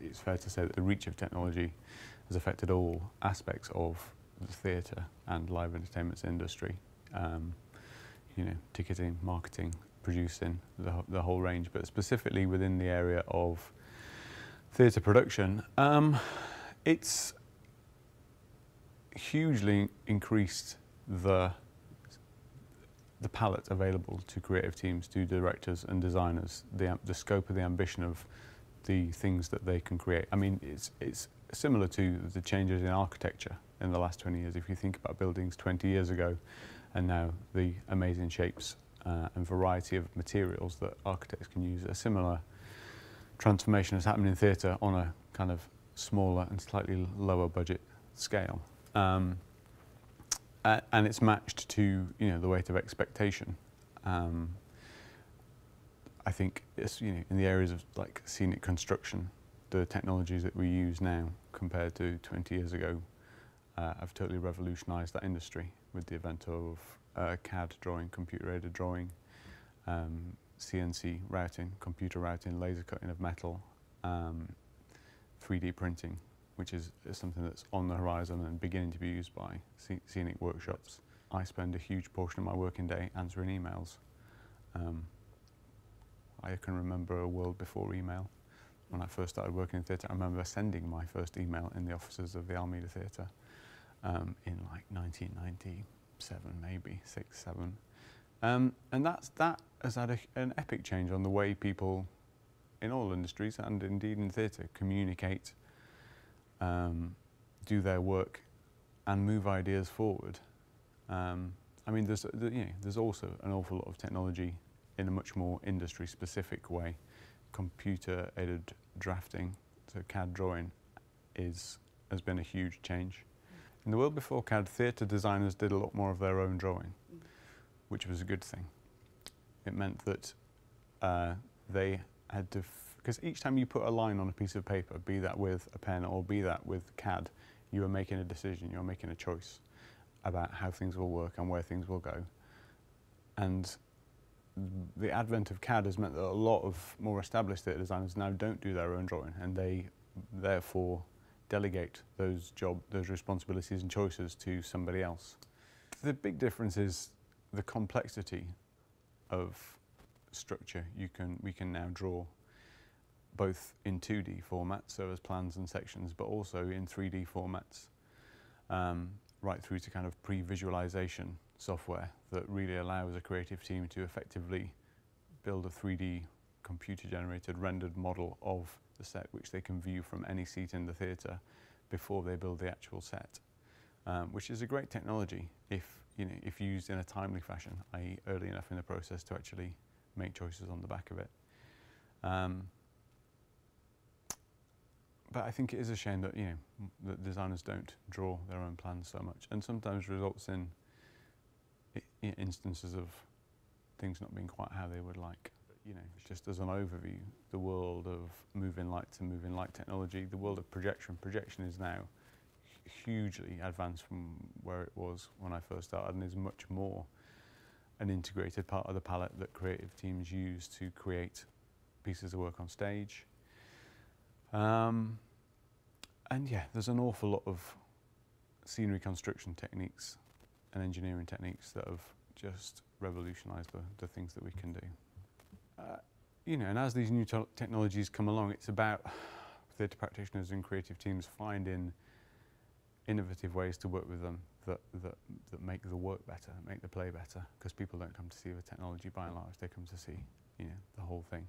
it's fair to say that the reach of technology has affected all aspects of the theatre and live entertainment industry. Um, you know, ticketing, marketing, producing, the, the whole range, but specifically within the area of theatre production, um, it's hugely increased the the palette available to creative teams, to directors and designers, the, the scope of the ambition of the things that they can create. I mean, it's, it's similar to the changes in architecture in the last 20 years. If you think about buildings 20 years ago and now the amazing shapes uh, and variety of materials that architects can use, a similar transformation has happened in theatre on a kind of smaller and slightly lower budget scale. Um, and it's matched to you know the weight of expectation. Um, I think you know in the areas of like scenic construction, the technologies that we use now compared to 20 years ago uh, have totally revolutionised that industry with the advent of uh, CAD drawing, computer-aided drawing, um, CNC routing, computer routing, laser cutting of metal, um, 3D printing, which is, is, something that's on the horizon and beginning to be used by scenic workshops. I spend a huge portion of my working day answering emails. Um, I can remember a world before email. When I first started working in theatre, I remember sending my first email in the offices of the Almeida Theatre um, in like 1997, maybe, six, seven. Um, and that's, that has had a, an epic change on the way people in all industries and indeed in theatre communicate um, do their work and move ideas forward. Um, I mean, there's, you know, there's also an awful lot of technology in a much more industry-specific way. Computer-aided drafting, so CAD drawing, is, has been a huge change. In the world before CAD, theatre designers did a lot more of their own drawing, which was a good thing. It meant that uh, they had to because each time you put a line on a piece of paper, be that with a pen or be that with CAD, you are making a decision, you're making a choice about how things will work and where things will go. And the advent of CAD has meant that a lot of more established theatre designers now don't do their own drawing and they therefore delegate those job, those responsibilities and choices to somebody else. The big difference is the complexity of structure you can, we can now draw both in 2D formats, so as plans and sections, but also in 3D formats, um, right through to kind of pre-visualization software that really allows a creative team to effectively build a 3D computer-generated rendered model of the set, which they can view from any seat in the theatre before they build the actual set, um, which is a great technology if, you know, if used in a timely fashion, i.e. early enough in the process to actually make choices on the back of it. Um, but I think it is a shame that you know that designers don't draw their own plans so much, and sometimes results in, in instances of things not being quite how they would like. You know, just as an overview, the world of moving light to moving light technology, the world of projection. Projection is now hugely advanced from where it was when I first started, and is much more an integrated part of the palette that creative teams use to create pieces of work on stage um, and yeah, there's an awful lot of scenery construction techniques and engineering techniques that have just revolutionised the, the, things that we can do. Uh, you know, and as these new technologies come along, it's about theatre practitioners and creative teams finding innovative ways to work with them that, that, that make the work better, make the play better, because people don't come to see the technology by and large, they come to see you know, the whole thing.